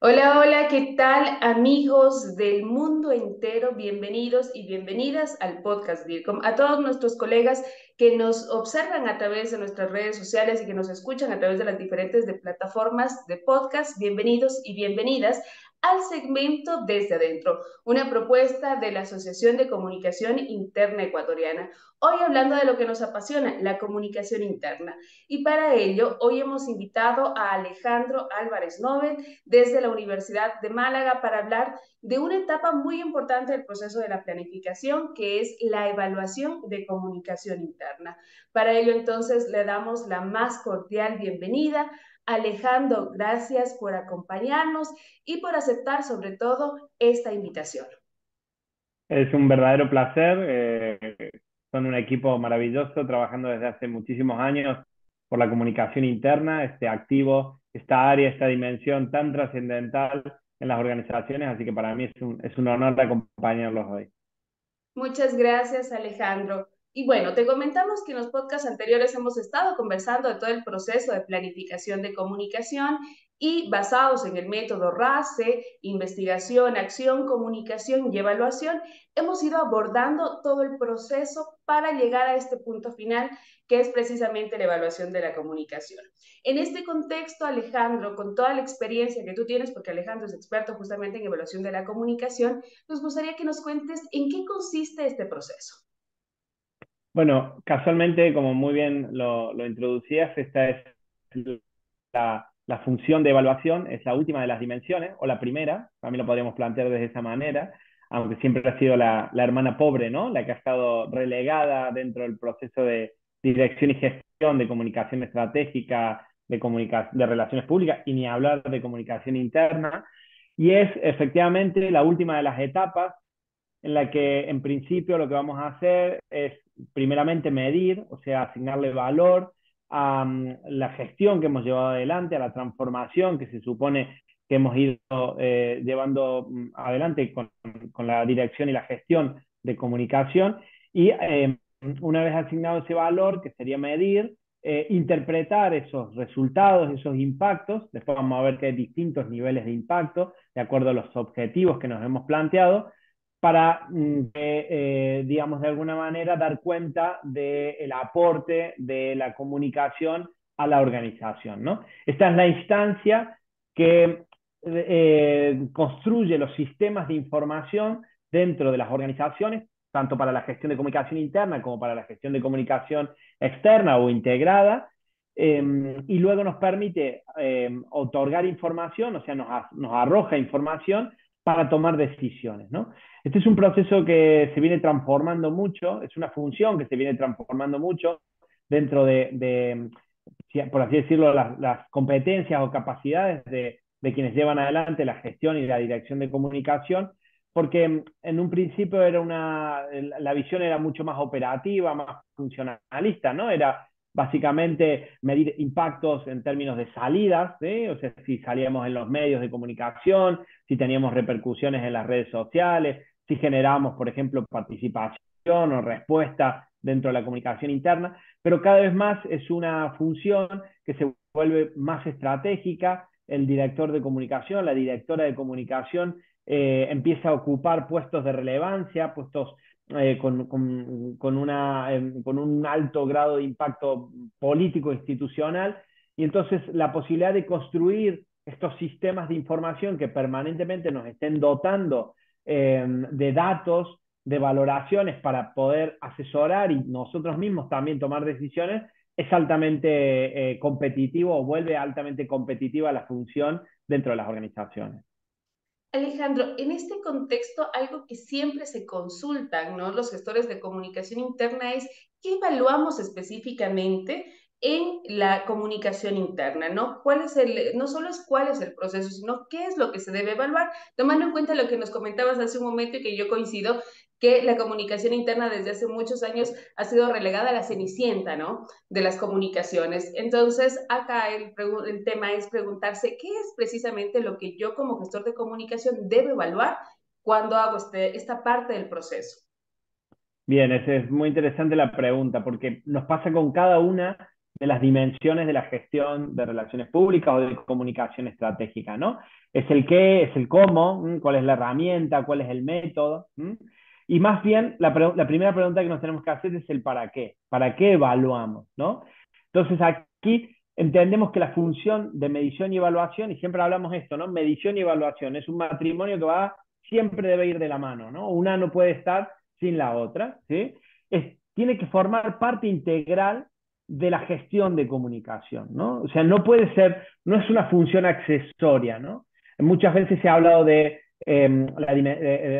Hola, hola, ¿qué tal amigos del mundo entero? Bienvenidos y bienvenidas al podcast DIRCOM. A todos nuestros colegas que nos observan a través de nuestras redes sociales y que nos escuchan a través de las diferentes plataformas de podcast, bienvenidos y bienvenidas al segmento Desde Adentro, una propuesta de la Asociación de Comunicación Interna Ecuatoriana. Hoy hablando de lo que nos apasiona, la comunicación interna. Y para ello, hoy hemos invitado a Alejandro Álvarez Nobel desde la Universidad de Málaga para hablar de una etapa muy importante del proceso de la planificación, que es la evaluación de comunicación interna. Para ello, entonces, le damos la más cordial bienvenida Alejandro, gracias por acompañarnos y por aceptar sobre todo esta invitación. Es un verdadero placer. Eh, son un equipo maravilloso trabajando desde hace muchísimos años por la comunicación interna, este activo, esta área, esta dimensión tan trascendental en las organizaciones, así que para mí es un, es un honor acompañarlos hoy. Muchas gracias, Alejandro. Y bueno, te comentamos que en los podcasts anteriores hemos estado conversando de todo el proceso de planificación de comunicación y basados en el método RACE, investigación, acción, comunicación y evaluación, hemos ido abordando todo el proceso para llegar a este punto final, que es precisamente la evaluación de la comunicación. En este contexto, Alejandro, con toda la experiencia que tú tienes, porque Alejandro es experto justamente en evaluación de la comunicación, nos gustaría que nos cuentes en qué consiste este proceso. Bueno, casualmente, como muy bien lo, introducías, esta es la, función de evaluación, es la última de las dimensiones, o la primera, también lo podríamos plantear de esa manera, aunque siempre ha sido la, hermana pobre, ¿no? La que ha estado relegada dentro del proceso de dirección y gestión de comunicación estratégica, de, de relaciones públicas, y ni hablar de comunicación interna. Y es efectivamente la última de las etapas en la que en principio lo que vamos a hacer es primeramente medir, o sea, asignarle valor a mm, la gestión que hemos llevado adelante, a la transformación que se supone que hemos ido eh, llevando mm, adelante con, con, la dirección y la gestión de comunicación. Y em, una vez asignado ese valor, que sería medir, eh, interpretar esos resultados, esos impactos, después vamos a ver que hay distintos niveles de impacto, de acuerdo a los objetivos que nos hemos planteado, para, mm, eh, digamos, de alguna manera dar cuenta del aporte de la comunicación a la organización. ¿no? Esta es la instancia que eh, construye los sistemas de información dentro de las organizaciones, tanto para la gestión de comunicación interna como para la gestión de comunicación externa o integrada, em, y luego nos permite em, otorgar información, o sea, nos, nos arroja información para tomar decisiones. ¿no? Este es un proceso que se viene transformando mucho, es una función que se viene transformando mucho dentro de, por así decirlo, las, competencias o capacidades de, quienes llevan adelante la gestión y la dirección de comunicación, porque en un principio era una, la visión era mucho más operativa, más funcionalista, ¿no? Era básicamente medir impactos en términos de salidas, o sea, si salíamos en los medios de comunicación, si teníamos repercusiones en las redes sociales, si generamos, por ejemplo, participación o respuesta dentro de la comunicación interna, pero cada vez más es una función que se vuelve más estratégica. El director de comunicación, la directora de comunicación eh, empieza a ocupar puestos de relevancia, puestos eh, con, una, em, con un alto grado de impacto político institucional, y entonces la posibilidad de construir estos sistemas de información que permanentemente nos estén dotando em, de datos, de valoraciones para poder asesorar y nosotros mismos también tomar decisiones, es altamente eh, competitivo o vuelve altamente competitiva la función dentro de las organizaciones. Alejandro, en este contexto, algo que siempre se consultan ¿no? los gestores de comunicación interna es qué evaluamos específicamente en la comunicación interna, ¿no? ¿Cuál es el, no solo es cuál es el proceso, sino qué es lo que se debe evaluar, tomando en cuenta lo que nos comentabas hace un momento y que yo coincido, que la comunicación interna desde hace muchos años ha sido relegada a la cenicienta, ¿no? De las comunicaciones. Entonces, acá el, tema es preguntarse qué es precisamente lo que yo como gestor de comunicación debo evaluar cuando hago este, esta parte del proceso. Bien, es, es muy interesante la pregunta porque nos pasa con cada una de las dimensiones de la gestión de relaciones públicas o de comunicación estratégica, ¿no? Es el qué, es el cómo, cuál es la herramienta, cuál es el método. Y más bien, la, primera pregunta que nos tenemos que hacer es el para qué. ¿Para qué evaluamos? ¿no? Entonces, aquí entendemos que la función de medición y evaluación, y siempre hablamos esto, ¿no? Medición y evaluación, es un matrimonio que va, siempre debe ir de la mano, ¿no? Una no puede estar sin la otra, ¿sí? tiene que formar parte integral de la gestión de comunicación, ¿no? O sea, no puede ser, no es una función accesoria, ¿no? Muchas veces se ha hablado de em,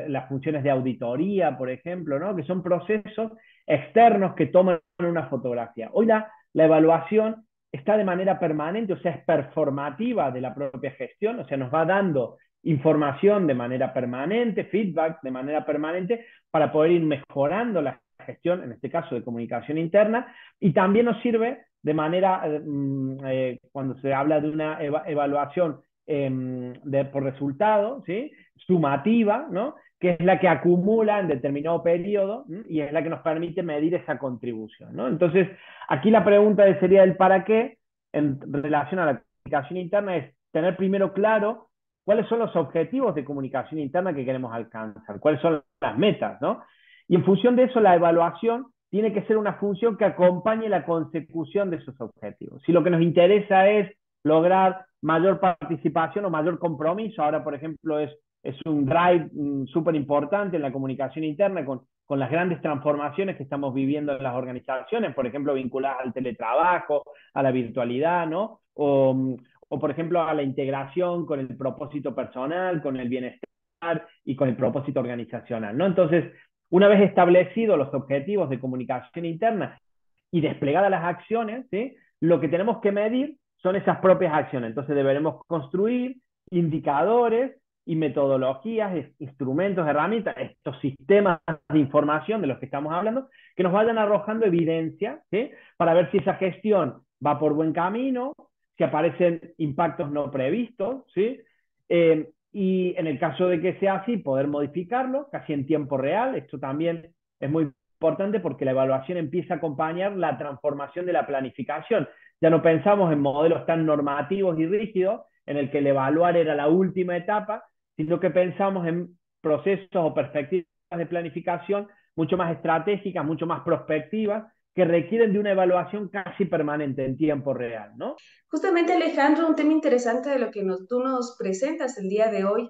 las funciones de auditoría, por ejemplo, ¿no? Que son procesos externos que toman una fotografía. Hoy la, evaluación está de manera permanente, o sea, es performativa de la propia gestión, o sea, nos va dando información de manera permanente, feedback de manera permanente, para poder ir mejorando la gestión, en este caso de comunicación interna, y también nos sirve de manera, eh, mm, eh, cuando se habla de una evaluación em, de, por resultado, ¿sí? sumativa, ¿no? que es la que acumula en determinado periodo y es la que nos permite medir esa contribución. ¿no? Entonces, aquí la pregunta sería el para qué en relación a la comunicación interna es tener primero claro cuáles son los objetivos de comunicación interna que queremos alcanzar, cuáles son las metas, ¿no? Y en función de eso, la evaluación tiene que ser una función que acompañe la consecución de esos objetivos. Si lo que nos interesa es lograr mayor participación o mayor compromiso, ahora por ejemplo es, es un drive mm, súper importante en la comunicación interna con, con las grandes transformaciones que estamos viviendo en las organizaciones, por ejemplo vinculadas al teletrabajo, a la virtualidad, ¿no? O, mm, o por ejemplo a la integración con el propósito personal, con el bienestar y con el propósito organizacional, ¿no? Entonces, una vez establecidos los objetivos de comunicación interna y desplegadas las acciones, ¿sí? lo que tenemos que medir son esas propias acciones. Entonces deberemos construir indicadores y metodologías, instrumentos, herramientas, estos sistemas de información de los que estamos hablando, que nos vayan arrojando evidencia ¿sí? para ver si esa gestión va por buen camino, si aparecen impactos no previstos, ¿sí? Eh, y en el caso de que sea así, poder modificarlo casi en tiempo real. Esto también es muy importante porque la evaluación empieza a acompañar la transformación de la planificación. Ya no pensamos en modelos tan normativos y rígidos, en el que el evaluar era la última etapa, sino que pensamos en procesos o perspectivas de planificación mucho más estratégicas, mucho más prospectivas, que requieren de una evaluación casi permanente en tiempo real, ¿no? Justamente, Alejandro, un tema interesante de lo que tú nos presentas el día de hoy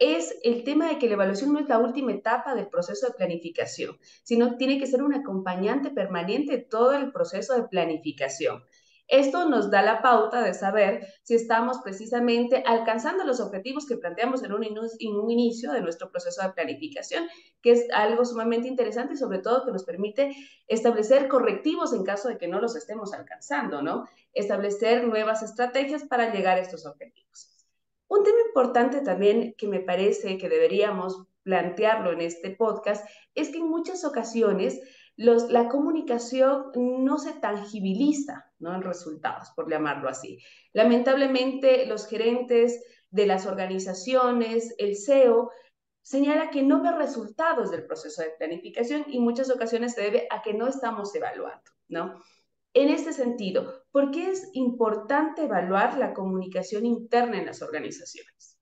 es el tema de que la evaluación no es la última etapa del proceso de planificación, sino tiene que ser un acompañante permanente de todo el proceso de planificación. Esto nos da la pauta de saber si estamos precisamente alcanzando los objetivos que planteamos en un, inicio de nuestro proceso de planificación, que es algo sumamente interesante y sobre todo que nos permite establecer correctivos en caso de que no los estemos alcanzando, ¿no? Establecer nuevas estrategias para llegar a estos objetivos. Un tema importante también que me parece que deberíamos plantearlo en este podcast es que en muchas ocasiones la comunicación no se tangibiliza ¿no? en resultados, por llamarlo así. Lamentablemente, los gerentes de las organizaciones, el CEO, señala que no ve resultados del proceso de planificación y muchas ocasiones se debe a que no estamos evaluando, ¿no? En este sentido, ¿por qué es importante evaluar la comunicación interna en las organizaciones?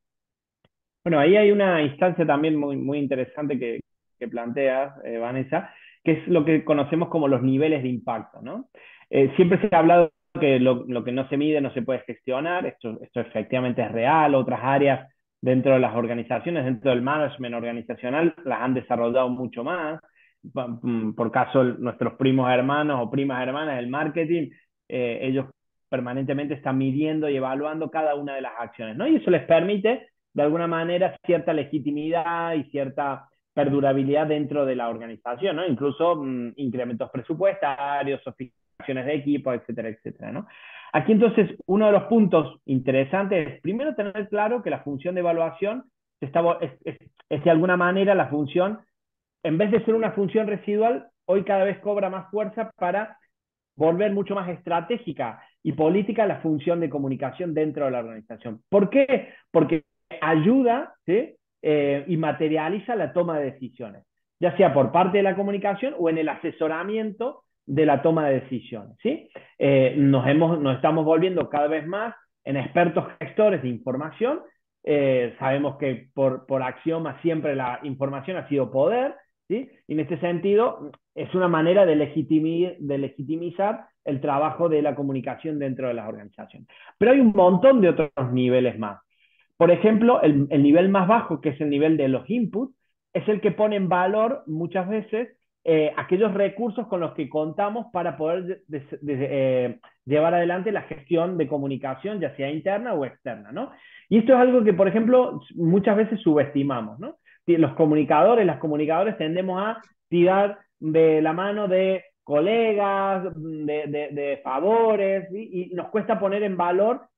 Bueno, ahí hay una instancia también muy, muy interesante que, que planteas, eh, Vanessa, que es lo que conocemos como los niveles de impacto. ¿no? Eh, siempre se ha hablado que lo, que no se mide no se puede gestionar, esto, esto efectivamente es real, otras áreas dentro de las organizaciones, dentro del management organizacional, las han desarrollado mucho más. Mm, por caso, nuestros primos hermanos o primas hermanas del marketing, eh, ellos permanentemente están midiendo y evaluando cada una de las acciones, ¿no? Y eso les permite, de alguna manera, cierta legitimidad y cierta perdurabilidad dentro de la organización, ¿no? Incluso mm, incrementos presupuestarios, sofisticaciones de equipo, etcétera, etcétera, ¿no? Aquí entonces uno de los puntos interesantes es primero tener claro que la función de evaluación es, es, de alguna manera la función, en vez de ser una función residual, hoy cada vez cobra más fuerza para volver mucho más estratégica y política la función de comunicación dentro de la organización. ¿Por qué? Porque ayuda eh, y materializa la toma de decisiones, ya sea por parte de la comunicación o en el asesoramiento de la toma de decisiones. ¿sí? Eh, nos, hemos, nos estamos volviendo cada vez más en expertos gestores de información. Eh, sabemos que por, por axioma siempre la información ha sido poder, y en este sentido es una manera de, legitimizar el trabajo de la comunicación dentro de las organizaciones. Pero hay un montón de otros niveles más. Por ejemplo, el, el nivel más bajo, que es el nivel de los inputs, es el que pone en valor muchas veces eh, aquellos recursos con los que contamos para poder eh, llevar adelante la gestión de comunicación, ya sea interna o externa, ¿no? Y esto es algo que, por ejemplo, muchas veces subestimamos, ¿no? Los comunicadores, las comunicadores tendemos a tirar de la mano de colegas, de, favores, y nos cuesta poner en valor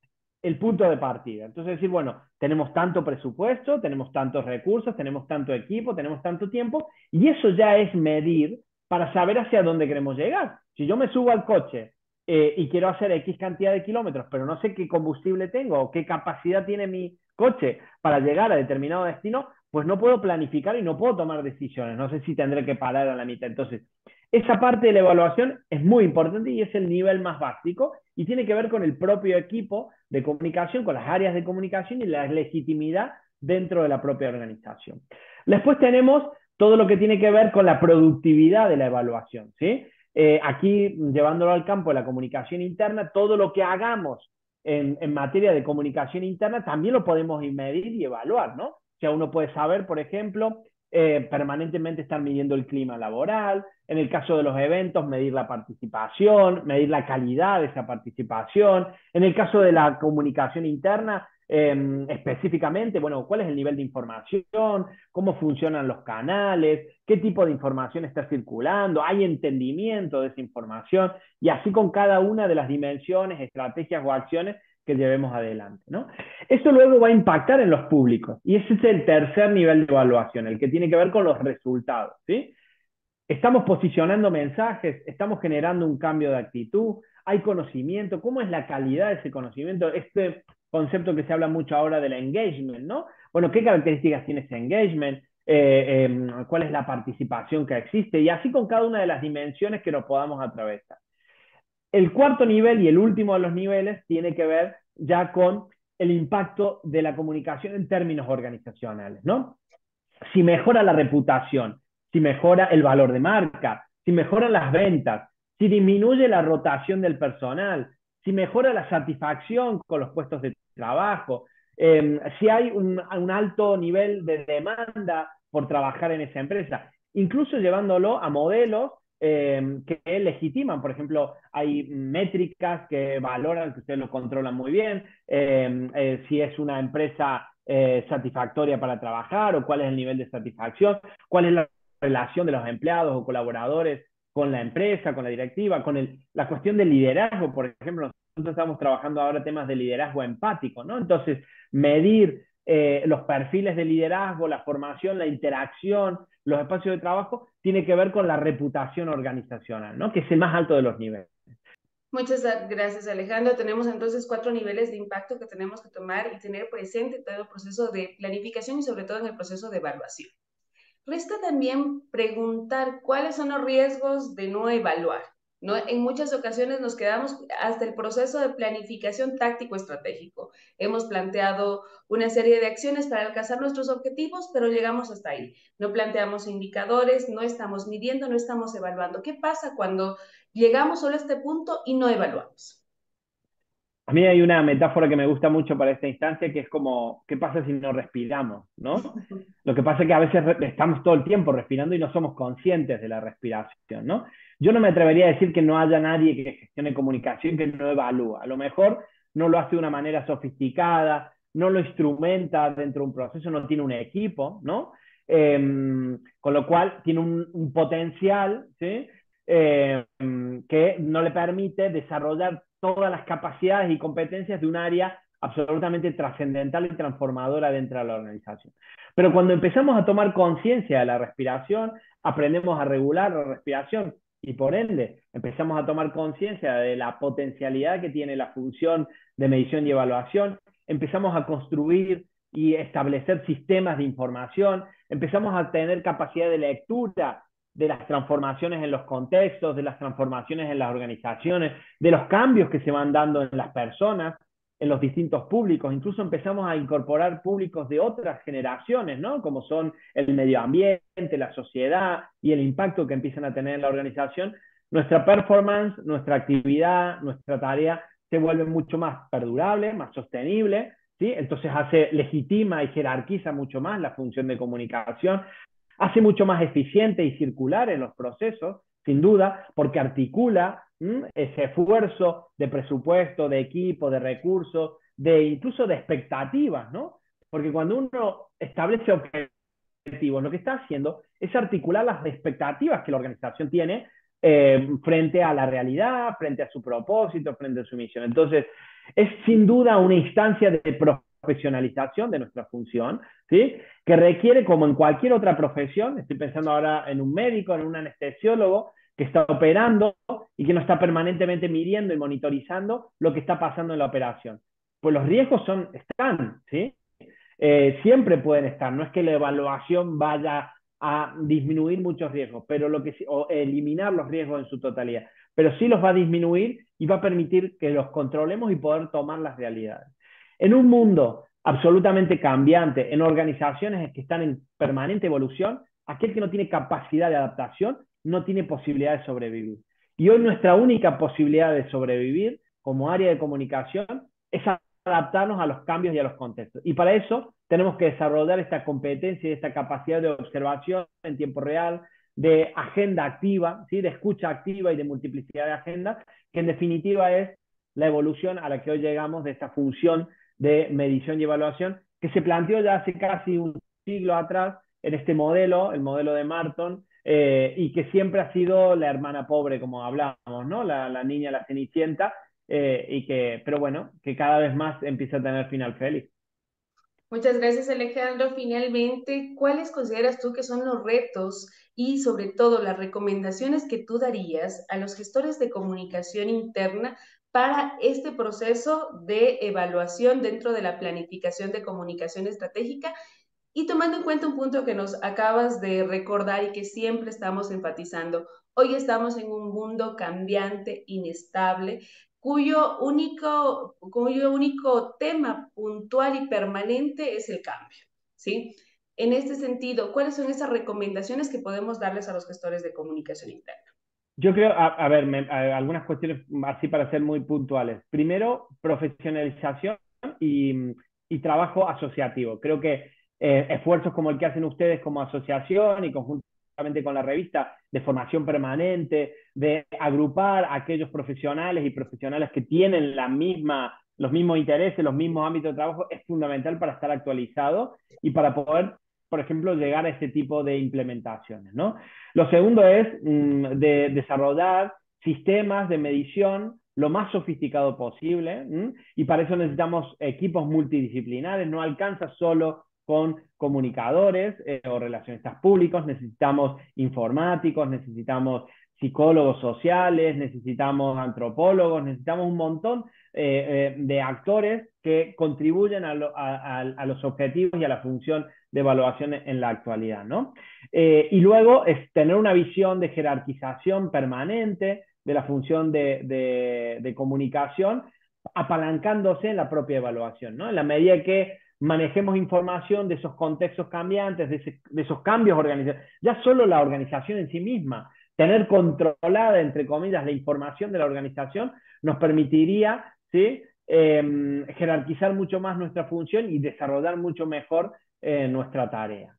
el punto de partida. Entonces decir, bueno, tenemos tanto presupuesto, tenemos tantos recursos, tenemos tanto equipo, tenemos tanto tiempo, y eso ya es medir para saber hacia dónde queremos llegar. Si yo me subo al coche eh, y quiero hacer X cantidad de kilómetros, pero no sé qué combustible tengo o qué capacidad tiene mi coche para llegar a determinado destino, pues no puedo planificar y no puedo tomar decisiones. No sé si tendré que parar a la mitad. Entonces, esa parte de la evaluación es muy importante y es el nivel más básico y tiene que ver con el propio equipo de comunicación, con las áreas de comunicación y la legitimidad dentro de la propia organización. Después tenemos todo lo que tiene que ver con la productividad de la evaluación. ¿sí? Eh, aquí, llevándolo al campo de la comunicación interna, todo lo que hagamos en, materia de comunicación interna también lo podemos medir y evaluar, ¿no? O sea, uno puede saber, por ejemplo, eh, permanentemente estar midiendo el clima laboral, en el caso de los eventos, medir la participación, medir la calidad de esa participación, en el caso de la comunicación interna, em, específicamente, bueno, cuál es el nivel de información, cómo funcionan los canales, qué tipo de información está circulando, hay entendimiento de esa información, y así con cada una de las dimensiones, estrategias o acciones que llevemos adelante. ¿no? Esto luego va a impactar en los públicos y ese es el tercer nivel de evaluación, el que tiene que ver con los resultados. ¿sí? Estamos posicionando mensajes, estamos generando un cambio de actitud, hay conocimiento, ¿cómo es la calidad de ese conocimiento? Este concepto que se habla mucho ahora del engagement, ¿no? Bueno, ¿qué características tiene ese engagement? Eh, em, ¿Cuál es la participación que existe? Y así con cada una de las dimensiones que nos podamos atravesar. El cuarto nivel y el último de los niveles tiene que ver ya con el impacto de la comunicación en términos organizacionales, ¿no? Si mejora la reputación, si mejora el valor de marca, si mejoran las ventas, si disminuye la rotación del personal, si mejora la satisfacción con los puestos de trabajo, em, si hay un, alto nivel de demanda por trabajar en esa empresa, incluso llevándolo a modelos Em, que legitiman. Por ejemplo, hay métricas que valoran, que ustedes lo controlan muy bien, em, eh, si es una empresa eh, satisfactoria para trabajar o cuál es el nivel de satisfacción, cuál es la relación de los empleados o colaboradores con la empresa, con la directiva, con el, la cuestión del liderazgo, por ejemplo, nosotros estamos trabajando ahora temas de liderazgo empático, ¿no? Entonces, medir eh, los perfiles de liderazgo, la formación, la interacción, los espacios de trabajo, tiene que ver con la reputación organizacional, ¿no? que es el más alto de los niveles. Muchas gracias, Alejandro. Tenemos entonces cuatro niveles de impacto que tenemos que tomar y tener presente en todo el proceso de planificación y sobre todo en el proceso de evaluación. Resta también preguntar cuáles son los riesgos de no evaluar. ¿No? En muchas ocasiones nos quedamos hasta el proceso de planificación táctico-estratégico. Hemos planteado una serie de acciones para alcanzar nuestros objetivos, pero llegamos hasta ahí. No planteamos indicadores, no estamos midiendo, no estamos evaluando. ¿Qué pasa cuando llegamos solo a este punto y no evaluamos? A mí hay una metáfora que me gusta mucho para esta instancia, que es como, ¿qué pasa si no respiramos? ¿no? Lo que pasa es que a veces estamos todo el tiempo respirando y no somos conscientes de la respiración. ¿no? Yo no me atrevería a decir que no haya nadie que gestione comunicación que no evalúa. A lo mejor no lo hace de una manera sofisticada, no lo instrumenta dentro de un proceso, no tiene un equipo, ¿no? Em, con lo cual tiene un, potencial ¿sí? Em, que no le permite desarrollar todas las capacidades y competencias de un área absolutamente trascendental y transformadora dentro de la organización. Pero cuando empezamos a tomar conciencia de la respiración, aprendemos a regular la respiración y por ende empezamos a tomar conciencia de la potencialidad que tiene la función de medición y evaluación, empezamos a construir y establecer sistemas de información, empezamos a tener capacidad de lectura de las transformaciones en los contextos, de las transformaciones en las organizaciones, de los cambios que se van dando en las personas, en los distintos públicos. Incluso empezamos a incorporar públicos de otras generaciones, ¿no? Como son el medio ambiente, la sociedad y el impacto que empiezan a tener en la organización. Nuestra performance, nuestra actividad, nuestra tarea se vuelve mucho más perdurable, más sostenible, ¿sí? Entonces hace, legitima y jerarquiza mucho más la función de comunicación, hace mucho más eficiente y circular en los procesos, sin duda, porque articula ese esfuerzo de presupuesto, de equipo, de recursos, de incluso de expectativas, ¿no? Porque cuando uno establece objetivos, lo que está haciendo es articular las expectativas que la organización tiene eh, frente a la realidad, frente a su propósito, frente a su misión. Entonces, es sin duda una instancia de profesionalización de nuestra función, ¿sí? que requiere, como en cualquier otra profesión, estoy pensando ahora en un médico, en un anestesiólogo, que está operando y que no está permanentemente midiendo y monitorizando lo que está pasando en la operación. Pues los riesgos son, están, ¿sí? Eh, siempre pueden estar, no es que la evaluación vaya a disminuir muchos riesgos, pero lo que o eliminar los riesgos en su totalidad, pero sí los va a disminuir y va a permitir que los controlemos y poder tomar las realidades. En un mundo absolutamente cambiante, en organizaciones que están en permanente evolución, aquel que no tiene capacidad de adaptación no tiene posibilidad de sobrevivir. Y hoy nuestra única posibilidad de sobrevivir como área de comunicación es adaptarnos a los cambios y a los contextos. Y para eso tenemos que desarrollar esta competencia y esta capacidad de observación en tiempo real, de agenda activa, ¿sí? de escucha activa y de multiplicidad de agenda, que en definitiva es la evolución a la que hoy llegamos de esta función de medición y evaluación, que se planteó ya hace casi un siglo atrás en este modelo, el modelo de Marton, eh, y que siempre ha sido la hermana pobre, como hablábamos, ¿no? La, la niña, la cenicienta, eh, y que, pero bueno, que cada vez más empieza a tener final feliz. Muchas gracias, Alejandro. Finalmente, ¿cuáles consideras tú que son los retos y sobre todo las recomendaciones que tú darías a los gestores de comunicación interna para este proceso de evaluación dentro de la planificación de comunicación estratégica y tomando en cuenta un punto que nos acabas de recordar y que siempre estamos enfatizando, hoy estamos en un mundo cambiante, inestable, cuyo único, cuyo único tema puntual y permanente es el cambio, ¿sí? En este sentido, ¿cuáles son esas recomendaciones que podemos darles a los gestores de comunicación interna? Yo creo, a, ver, algunas cuestiones así para ser muy puntuales. Primero, profesionalización y, trabajo asociativo. Creo que eh, esfuerzos como el que hacen ustedes como asociación y conjuntamente con la revista de formación permanente, de agrupar a aquellos profesionales y profesionales que tienen la misma, los mismos intereses, los mismos ámbitos de trabajo, es fundamental para estar actualizado y para poder por ejemplo, llegar a este tipo de implementaciones. ¿no? Lo segundo es mm, de desarrollar sistemas de medición lo más sofisticado posible y para eso necesitamos equipos multidisciplinares, no alcanza solo con comunicadores eh, o relacionistas públicos, necesitamos informáticos, necesitamos psicólogos sociales, necesitamos antropólogos, necesitamos un montón eh, eh, de actores que contribuyen a, a, los objetivos y a la función de evaluación en la actualidad, ¿no? Eh, y luego es tener una visión de jerarquización permanente de la función de, de, comunicación, apalancándose en la propia evaluación, ¿no? En la medida que manejemos información de esos contextos cambiantes, de, esos cambios organizacionales, ya solo la organización en sí misma, tener controlada, entre comillas, la información de la organización, nos permitiría ¿sí? Em, jerarquizar mucho más nuestra función y desarrollar mucho mejor eh, nuestra tarea.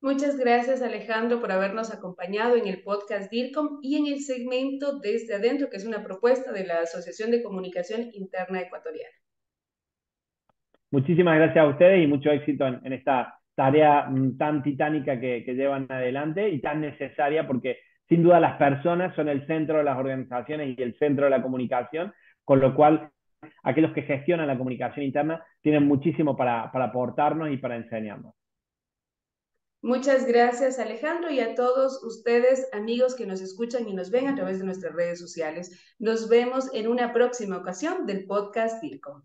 Muchas gracias Alejandro por habernos acompañado en el podcast DIRCOM y en el segmento Desde Adentro, que es una propuesta de la Asociación de Comunicación Interna Ecuatoriana. Muchísimas gracias a ustedes y mucho éxito en, esta tarea mm, tan titánica que, que, llevan adelante y tan necesaria porque sin duda las personas son el centro de las organizaciones y el centro de la comunicación, con lo cual aquellos que gestionan la comunicación interna tienen muchísimo para, para aportarnos y para enseñarnos. Muchas gracias Alejandro y a todos ustedes amigos que nos escuchan y nos ven a través de nuestras redes sociales. Nos vemos en una próxima ocasión del podcast DIRCO.